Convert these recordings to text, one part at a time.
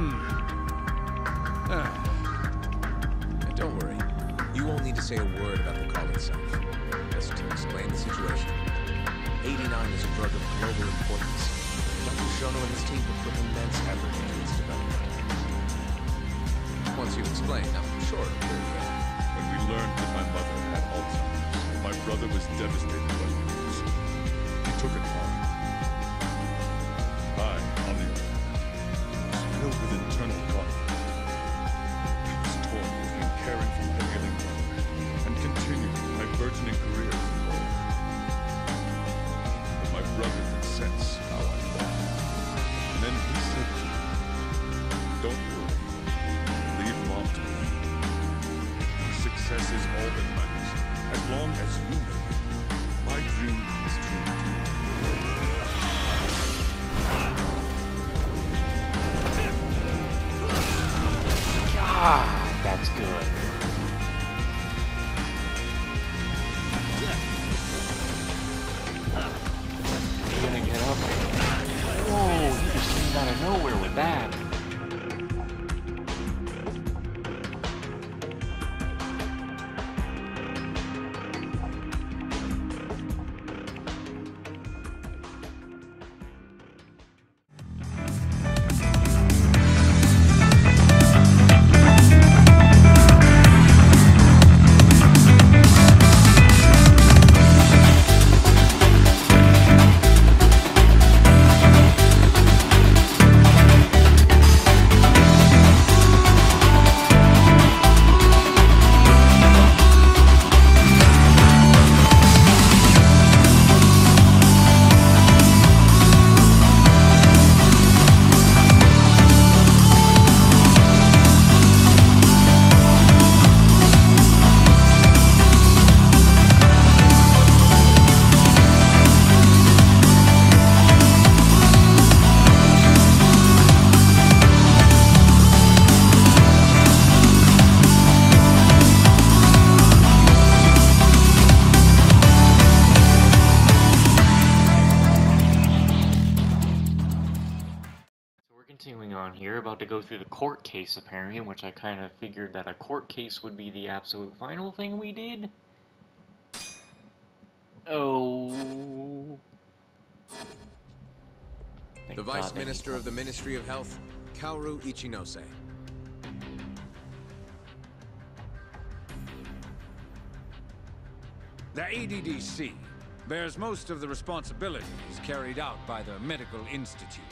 Ah. Don't worry. You won't need to say a word about the call itself. Just to explain the situation. AD9 is a drug of global importance. Dr. Shono and his team have put immense effort into its development. Once you've explained, I'm sure clear the air. When we learned that my mother had Alzheimer's, my brother was devastated by the news. He took it hard. Continuing my career court case apparently, which I kind of figured that a court case would be the absolute final thing we did. Oh. Thank The God Vice Minister of the Ministry of Health, Kaoru Ichinose. The ADDC bears most of the responsibilities carried out by the Medical Institute.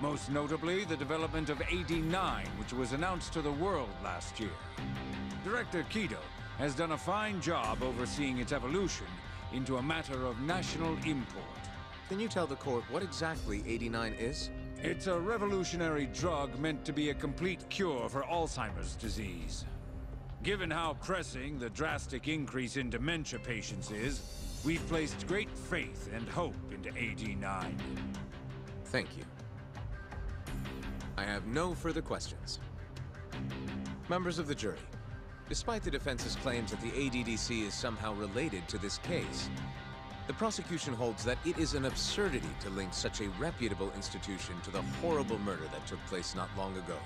Most notably, the development of AD9, which was announced to the world last year. Director Kido has done a fine job overseeing its evolution into a matter of national import. Can you tell the court what exactly AD9 is? It's a revolutionary drug meant to be a complete cure for Alzheimer's disease. Given how pressing the drastic increase in dementia patients is, we've placed great faith and hope into AD9. Thank you. I have no further questions. Members of the jury, despite the defense's claims that the ADDC is somehow related to this case, the prosecution holds that it is an absurdity to link such a reputable institution to the horrible murder that took place not long ago.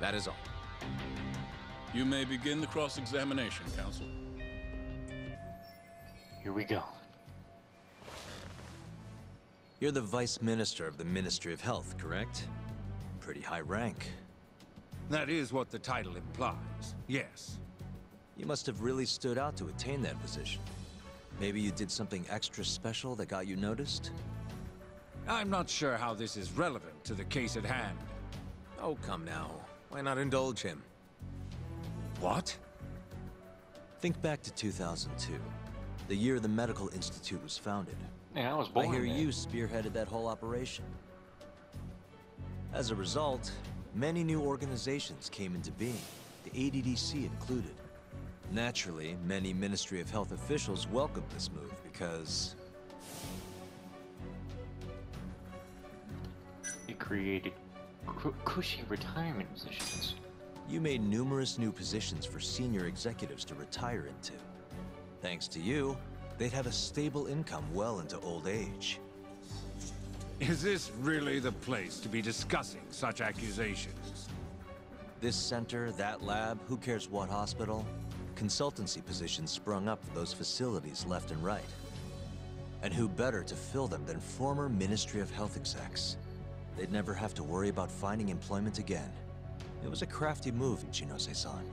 That is all. You may begin the cross-examination, counsel. Here we go. You're the Vice Minister of the Ministry of Health, correct? Pretty high rank. That is what the title implies, yes. You must have really stood out to attain that position. Maybe you did something extra special that got you noticed? I'm not sure how this is relevant to the case at hand. Oh, come now. Why not indulge him? What? Think back to 2002, the year the Medical Institute was founded. Yeah, I was I hear you spearheaded that whole operation. As a result, many new organizations came into being, the ADDC included. Naturally, many Ministry of Health officials welcomed this move because It created cu- cushy retirement positions. you made numerous new positions for senior executives to retire into. Thanks to you, they'd have a stable income well into old age. Is this really the place to be discussing such accusations? This center, that lab, who cares what hospital? Consultancy positions sprung up for those facilities left and right. And who better to fill them than former Ministry of Health execs? They'd never have to worry about finding employment again. It was a crafty move, Ichinose-san.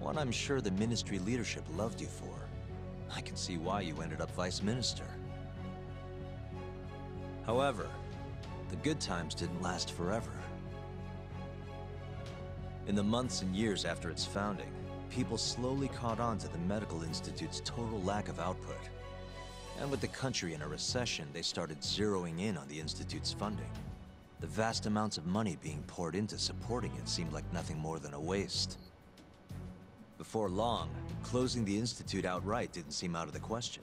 One I'm sure the Ministry leadership loved you for. I can see why you ended up Vice Minister. However, the good times didn't last forever. In the months and years after its founding, people slowly caught on to the Medical Institute's total lack of output. And with the country in a recession, they started zeroing in on the Institute's funding. The vast amounts of money being poured into supporting it seemed like nothing more than a waste. Before long, closing the Institute outright didn't seem out of the question.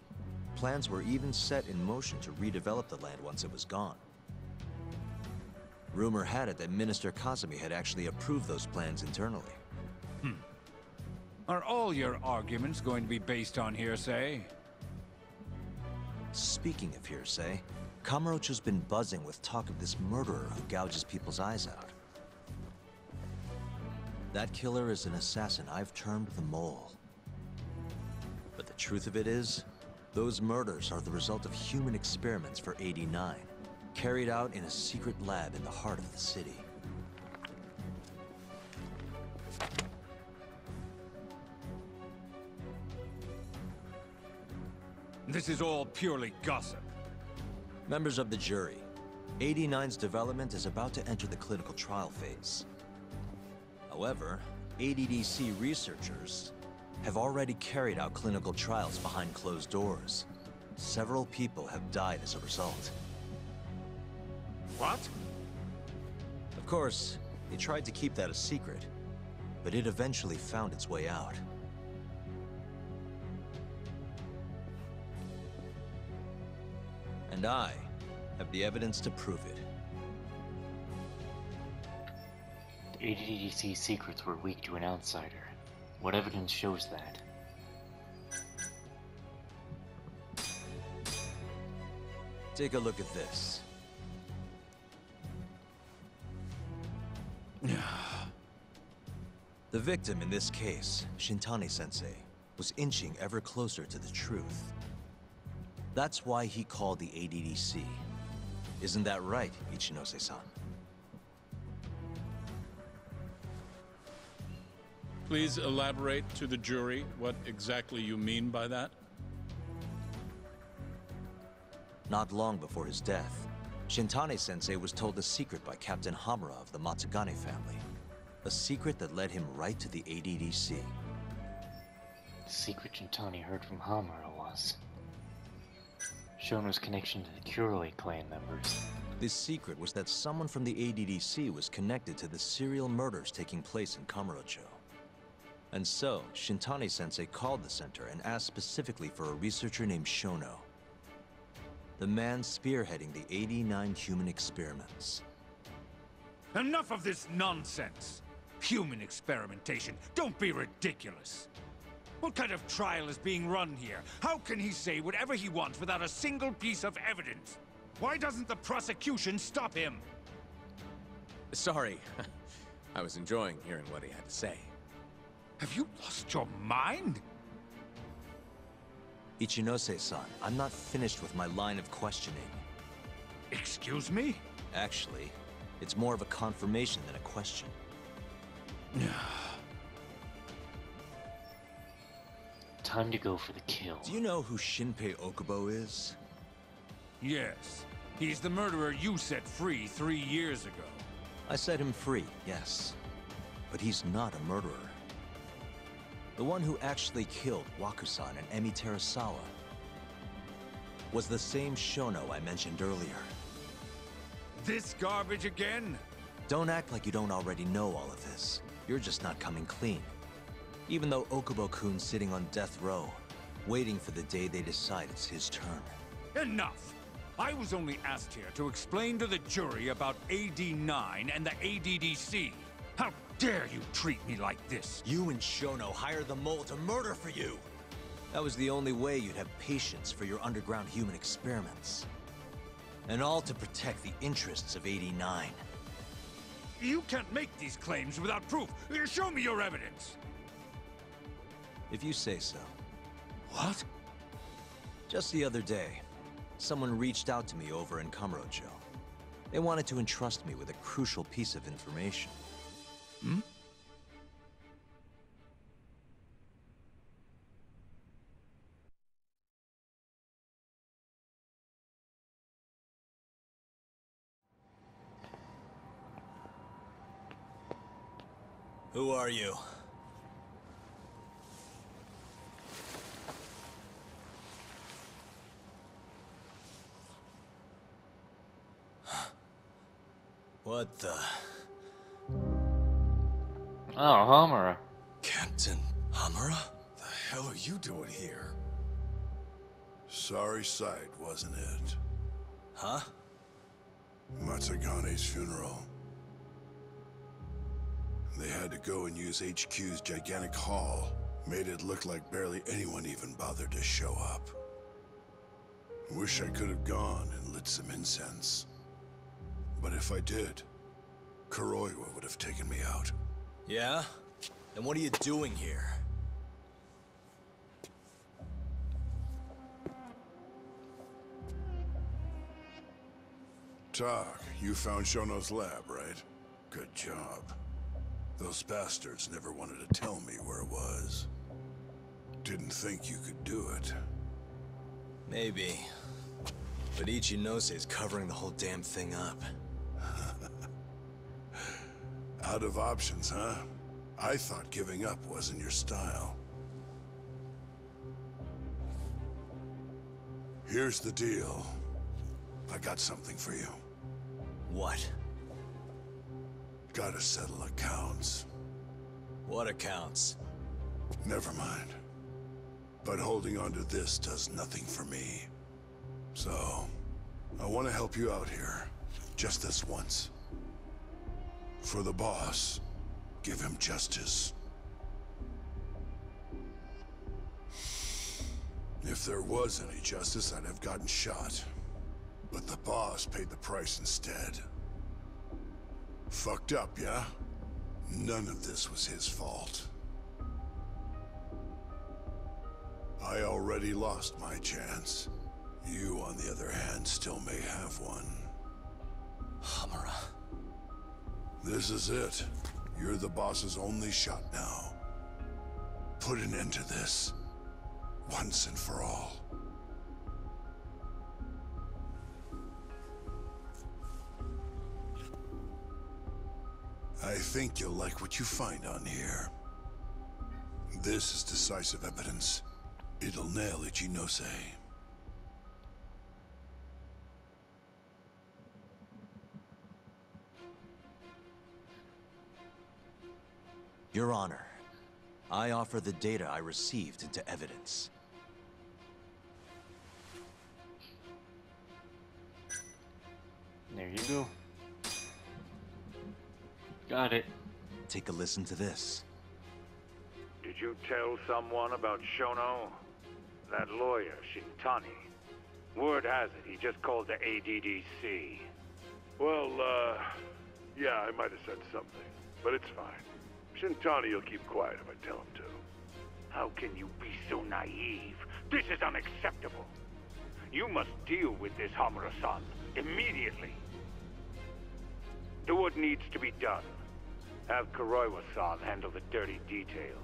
Plans were even set in motion to redevelop the land once it was gone. Rumor had it that Minister Kazumi had actually approved those plans internally. Hmm. Are all your arguments going to be based on hearsay? Speaking of hearsay, Kamurocho's been buzzing with talk of this murderer who gouges people's eyes out. That killer is an assassin I've termed the Mole. But the truth of it is, those murders are the result of human experiments for AD9, carried out in a secret lab in the heart of the city. This is all purely gossip. Members of the jury, AD9's development is about to enter the clinical trial phase. However, ADDC researchers have already carried out clinical trials behind closed doors. Several people have died as a result. What? Of course, they tried to keep that a secret, but it eventually found its way out. And I have the evidence to prove it. The ADDC secrets were weak to an outsider. What evidence shows that? Take a look at this. The victim in this case, Shintani-sensei, was inching ever closer to the truth. That's why he called the ADDC. Isn't that right, Ichinose-san? Please elaborate to the jury what exactly you mean by that. Not long before his death, Shintani-sensei was told a secret by Captain Hamura of the Matsugane family. A secret that led him right to the ADDC. The secret Shintani heard from Hamura was Shono's connection to the Kuroi clan members. This secret was that someone from the ADDC was connected to the serial murders taking place in Kamurocho. And so, Shintani-sensei called the center and asked specifically for a researcher named Shono. The man spearheading the AD9 human experiments. Enough of this nonsense! Human experimentation. Don't be ridiculous. What kind of trial is being run here? How can he say whatever he wants without a single piece of evidence? Why doesn't the prosecution stop him? Sorry. I was enjoying hearing what he had to say. Have you lost your mind? Ichinose-san, I'm not finished with my line of questioning. Excuse me? Actually, it's more of a confirmation than a question. Time to go for the kill. Do you know who Shinpei Okubo is? Yes. He's the murderer you set free three years ago. I set him free, yes. But he's not a murderer. The one who actually killed Wakusan and Emi Terasawa was the same Shono I mentioned earlier. This garbage again? Don't act like you don't already know all of this. You're just not coming clean. Even though Okubo-kun's sitting on death row, waiting for the day they decide it's his turn. Enough! I was only asked here to explain to the jury about AD-9 and the ADDC. How dare you treat me like this? You and Shono hired the mole to murder for you! That was the only way you'd have patience for your underground human experiments. And all to protect the interests of AD9. You can't make these claims without proof. Show me your evidence. If you say so. What? Just the other day, someone reached out to me over in Kamurocho. They wanted to entrust me with a crucial piece of information. Hmm? Who are you? What the? Oh, Hamura. Captain Hamura? The hell are you doing here? Sorry sight, wasn't it? Huh? Matsugane's funeral. They had to go and use HQ's gigantic hall. Made it look like barely anyone even bothered to show up. Wish I could have gone and lit some incense. But if I did, Kuroiwa would have taken me out. Yeah? And what are you doing here? Tak, you found Shono's lab, right? Good job. Those bastards never wanted to tell me where it was. Didn't think you could do it. Maybe. But Ichinose is covering the whole damn thing up. Out of options, huh? I thought giving up wasn't your style. Here's the deal. I got something for you. What? Gotta settle accounts. What accounts? Never mind. But holding on to this does nothing for me. So, I want to help you out here. Just this once. For the boss, give him justice. If there was any justice, I'd have gotten shot. But the boss paid the price instead. Fucked up, yeah? None of this was his fault. I already lost my chance. You, on the other hand, still may have one. Hamura. This is it. You're the boss's only shot now. Put an end to this. Once and for all. I think you'll like what you find on here. This is decisive evidence. It'll nail Ichinose. Your Honor, I offer the data I received into evidence. There you go. Got it. Take a listen to this. Did you tell someone about Shono? That lawyer, Shintani. Word has it, he just called the ADDC. Well, uh, yeah, I might have said something, but it's fine. Shintani will keep quiet if I tell him to. How can you be so naive? This is unacceptable. You must deal with this Hamura-san immediately. Do what needs to be done. Have Kuroiwa-san handle the dirty details.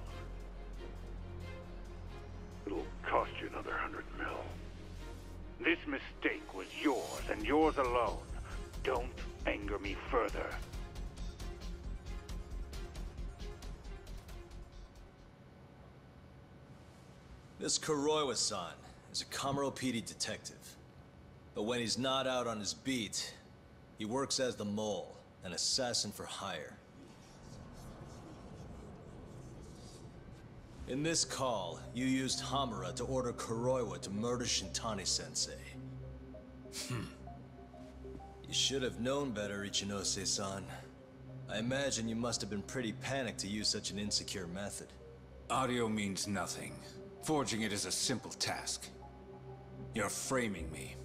It'll cost you another hundred mil. This mistake was yours and yours alone. Don't anger me further. This Kuroiwa-san is a Kamuro detective. But when he's not out on his beat, he works as the mole, an assassin for hire. In this call, you used Hamura to order Kuroiwa to murder Shintani-sensei. Hmm. You should have known better, Ichinose-san. I imagine you must have been pretty panicked to use such an insecure method. Audio means nothing. Forging it is a simple task. You're framing me.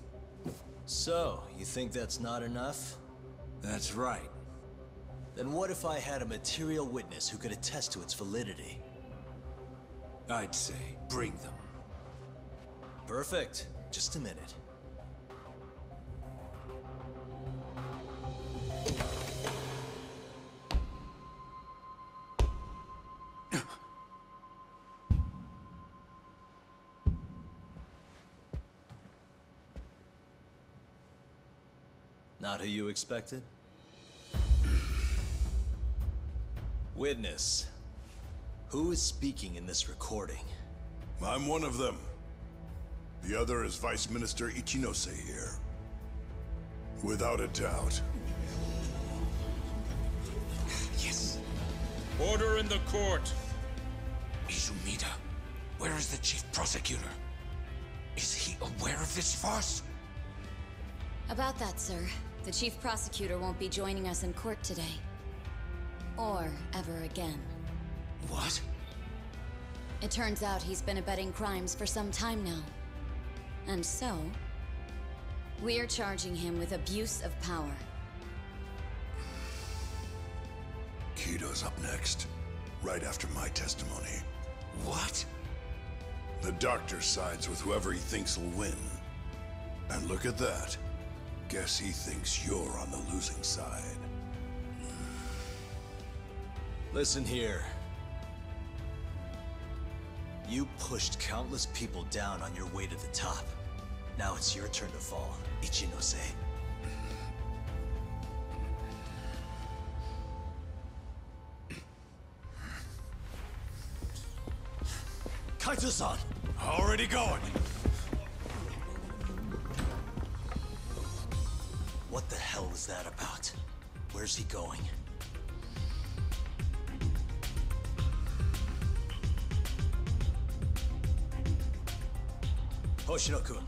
So, you think that's not enough? That's right. Then what if I had a material witness who could attest to its validity? I'd say bring them. Perfect. Just a minute. Not who you expected? Witness. Who is speaking in this recording? I'm one of them. The other is Vice Minister Ichinose here. Without a doubt. Yes. Order in the court. Izumida, where is the chief prosecutor? Is he aware of this farce? About that, sir. The chief prosecutor won't be joining us in court today. Or ever again. What? It turns out he's been abetting crimes for some time now. And so, we're charging him with abuse of power. Kido's up next. Right after my testimony. What? The doctor sides with whoever he thinks will win. And look at that. Guess he thinks you're on the losing side. Listen here. You pushed countless people down on your way to the top. Now it's your turn to fall, Ichinose. Kaito-san! Already going. What the hell is that about? Where's he going? Hoshino-kun,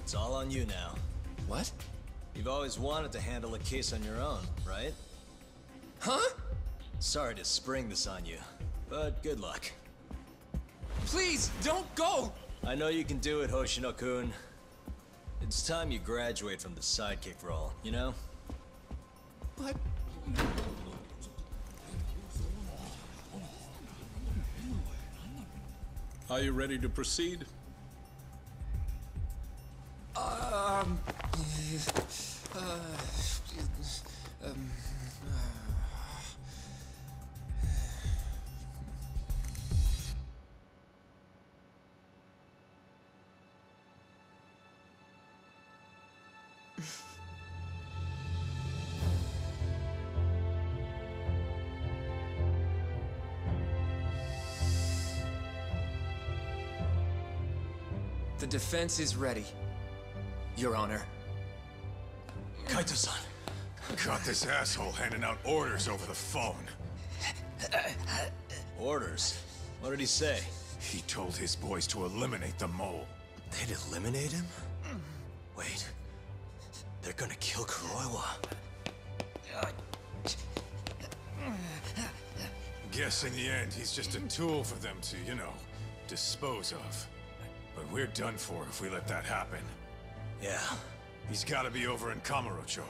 it's all on you now. What? You've always wanted to handle a case on your own, right? Huh? Sorry to spring this on you, but good luck. Please, don't go! I know you can do it, Hoshino-kun. It's time you graduate from the sidekick role, you know? But... Are you ready to proceed? Um... Uh, um... The defense is ready, Your Honor. Kaito-san! Got this asshole handing out orders over the phone. Uh, uh, orders? What did he say? He told his boys to eliminate the mole. They'd eliminate him? Wait. They're gonna kill Kuroiwa. Guess in the end, he's just a tool for them to, you know, dispose of. But we're done for if we let that happen. Yeah. He's gotta be over in Kamurocho.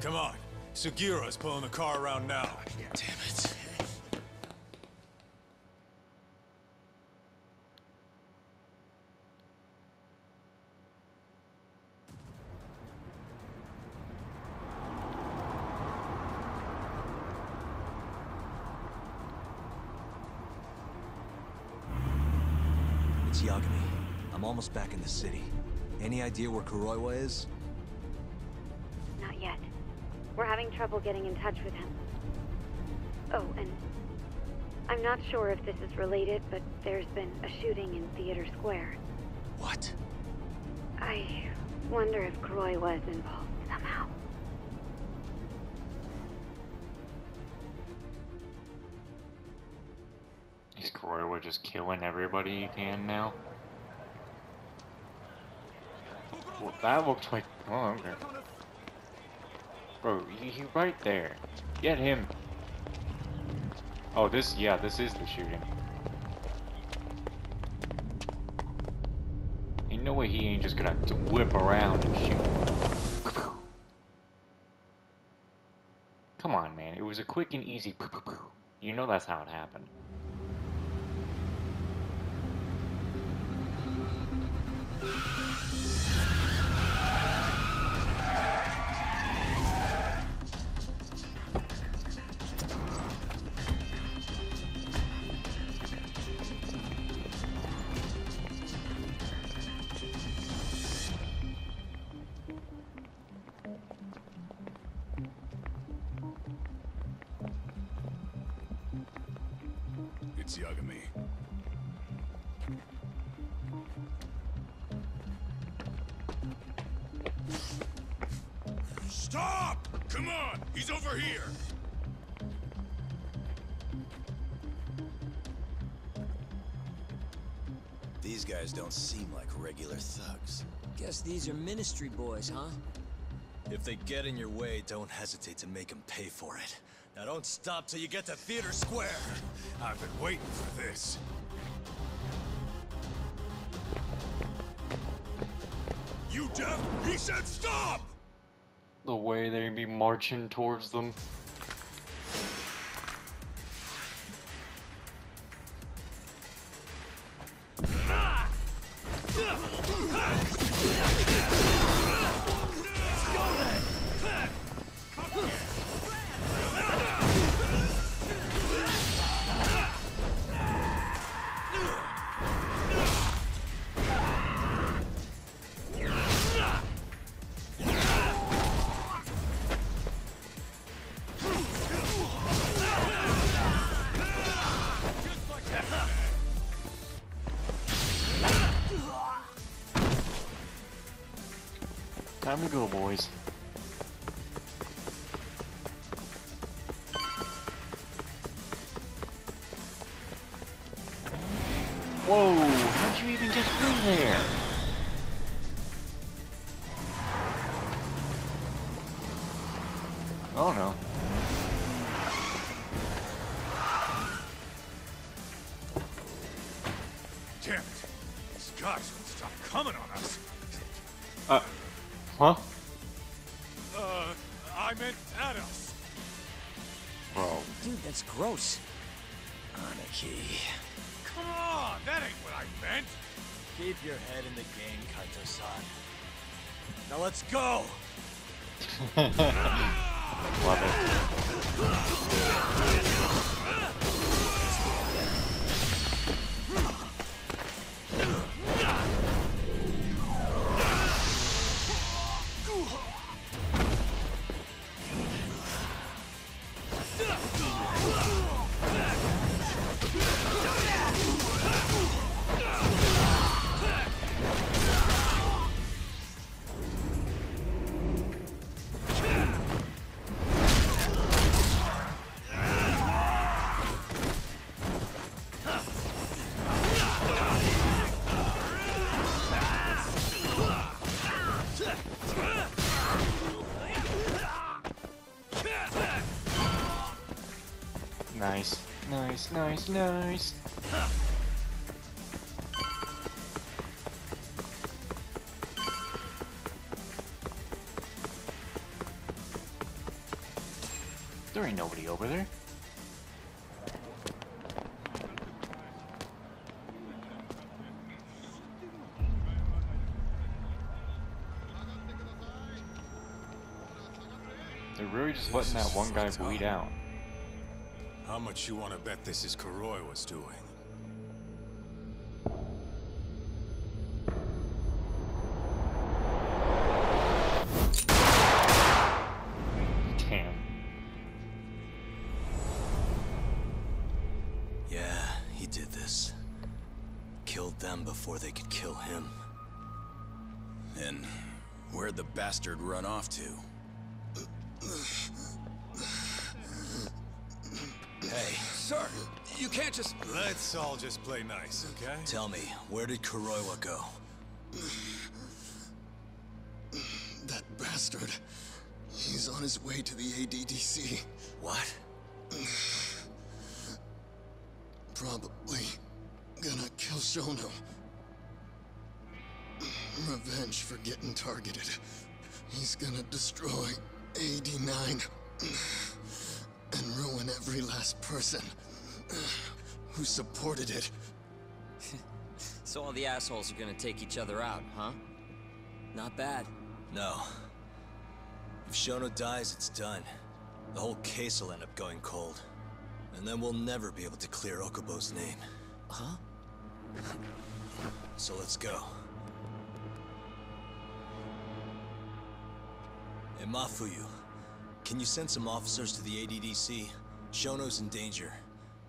Come on. Sugiura's pulling the car around now. Damn it. Almost back in the city. Any idea where Kuroiwa is? Not yet. We're having trouble getting in touch with him. Oh, and I'm not sure if this is related, but there's been a shooting in Theater Square. What? I wonder if Croy was involved somehow. Is Kuroiwa just killing everybody he can now? Well, that looks like... Oh, okay. Bro, he, he right there. Get him. Oh, this... Yeah, this is the shooting. Ain't no way he ain't just gonna whip around and shoot. Come on, man. It was a quick and easy. You know that's how it happened. It's Yagami. Stop! Come on! He's over here! These guys don't seem like regular thugs. Guess these are ministry boys, huh? If they get in your way, don't hesitate to make them pay for it. Now don't stop till you get to Theater Square. I've been waiting for this. You deaf? He said stop! The way they be marching towards them. Time to go, boys. That ain't what I meant! Keep your head in the game, Kaito-san. Now let's go! Love it. Nice, nice, nice. There ain't nobody over there. They're really just letting that one guy bleed out. How much you want to bet this is Kuroiwa's doing? Let's all just play nice, okay? tell me, where did Kuroiwa go? That bastard. He's on his way to the ADDC. What? Probably gonna kill Shono. Revenge for getting targeted. He's gonna destroy AD9 and ruin every last person who supported it. So all the assholes are gonna take each other out, huh? Not bad. No. If Shono dies, it's done. The whole case will end up going cold. And then we'll never be able to clear Okubo's name. Huh? So let's go. Hey, Mafuyu. Can you send some officers to the ADDC? Shono's in danger.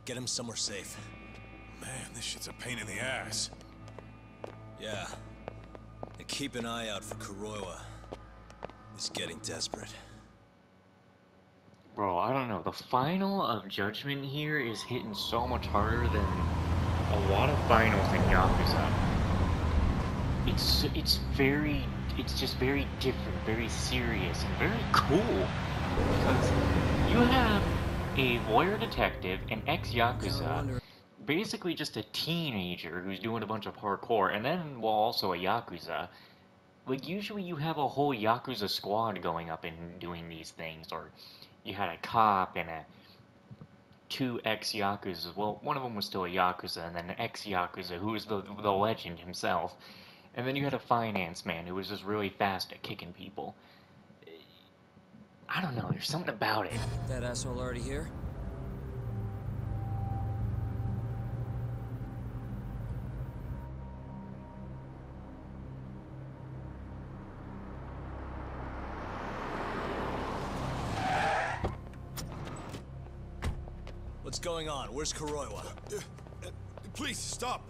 Get him somewhere safe. Man, this shit's a pain in the ass. Yeah. And keep an eye out for Kuroiwa. He's getting desperate. Bro, I don't know. The final of Judgment here is hitting so much harder than a lot of finals in Yakuza. It's it's very it's just very different, very serious, and very cool. Because you have a lawyer detective, an ex-Yakuza, basically just a teenager who's doing a bunch of parkour, and then, well, also a Yakuza. Like, usually you have a whole Yakuza squad going up and doing these things, or you had a cop and a two ex-Yakuza. Well, one of them was still a Yakuza, and then an ex-Yakuza who was the, the legend himself. And then you had a finance man who was just really fast at kicking people. I don't know, there's something about it. That asshole already here? What's going on? Where's Kuroiwa? Uh, uh, please, stop!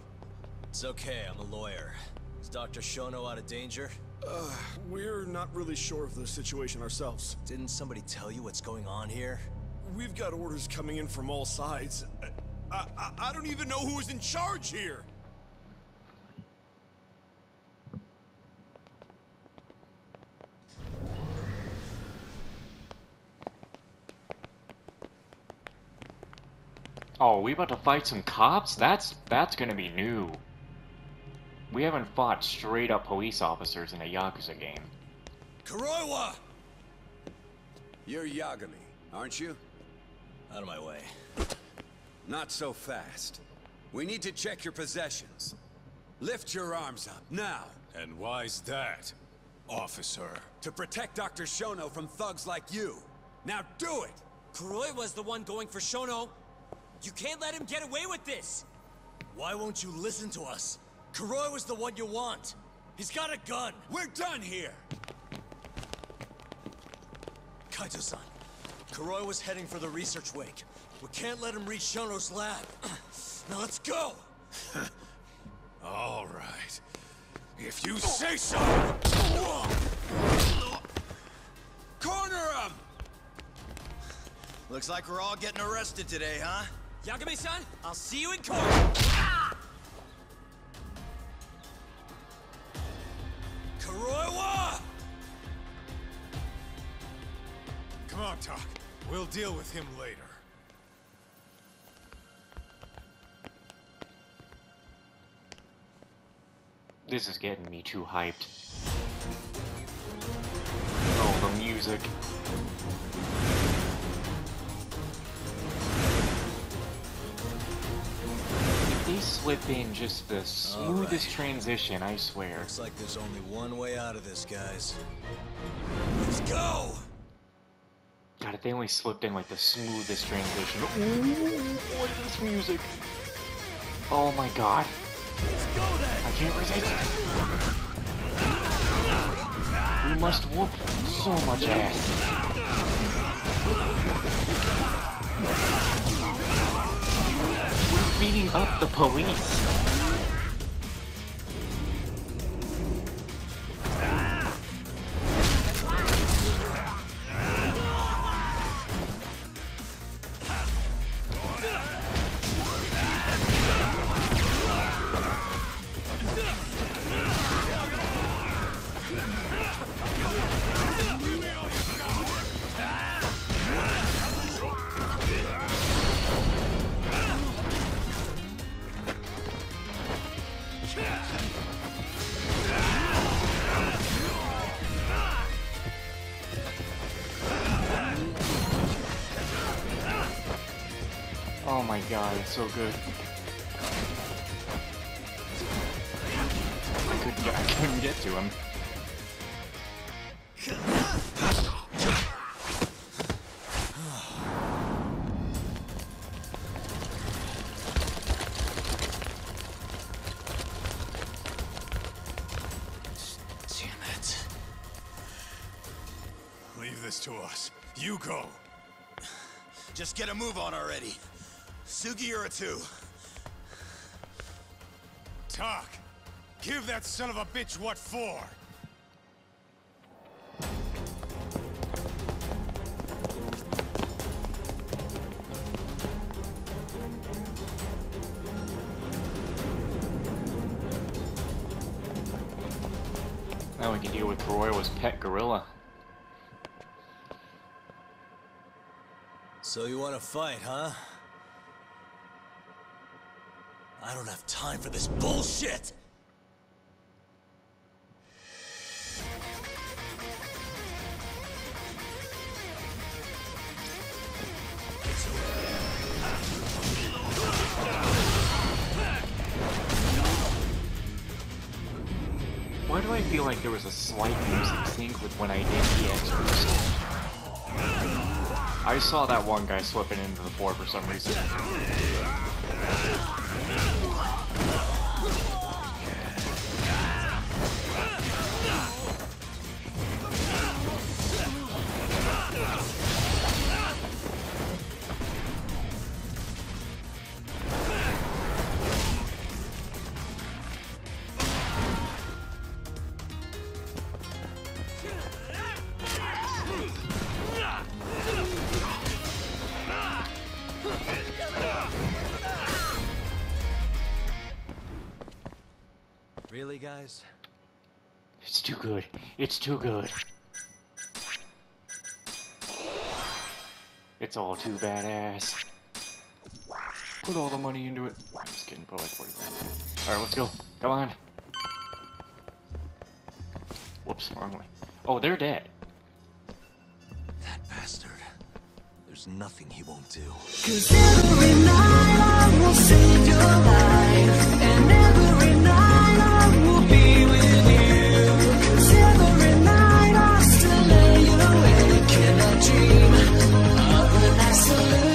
It's okay, I'm a lawyer. Is Dr. Shono out of danger? Uh, we're not really sure of the situation ourselves. Didn't somebody tell you what's going on here? We've got orders coming in from all sides. I, I, I don't even know who is in charge here! Oh, we about to fight some cops? That's that's gonna be new. We haven't fought straight up police officers in a Yakuza game. Kuroiwa! You're Yagami, aren't you? Out of my way. Not so fast. We need to check your possessions. Lift your arms up, now! And why's that, officer? To protect Dr. Shono from thugs like you. Now do it! Kuroiwa's the one going for Shono. You can't let him get away with this! Why won't you listen to us? Kuroiwa's the one you want. He's got a gun. We're done here! Kaito-san, Kuroiwa's heading for the research wake. We can't let him reach Shono's lab. now let's go! All right. If you say so! Corner him! Looks like we're all getting arrested today, huh? Yagami-san, I'll see you in court! Kuroiwa! Come on, Tak. We'll deal with him later. This is getting me too hyped. Oh, the music. Slip in just the smoothest right. transition, I swear. Looks like there's only one way out of this, guys. Let's go! God, if they only slipped in like the smoothest transition. Ooh, what is this music? Oh my god. I can't resist. We must whoop so much ass. Beating up the police. God, it's so good. I couldn't get to him. Sugiura two. Talk. Give that son of a bitch what for. Now we can deal with Royal's pet gorilla. So you want to fight, huh? I don't have time for this bullshit! Why do I feel like there was a slight music sync with when I did the Exorcist? I saw that one guy slipping into the floor for some reason. Really, guys? It's too good. It's too good. It's all too badass. Put all the money into it. I'm Just kidding, put like 40 grand. Alright, let's go. Come on. Whoops, wrong way. Oh, they're dead. That bastard. There's nothing he won't do. Cause every night I will save your life, and absolute.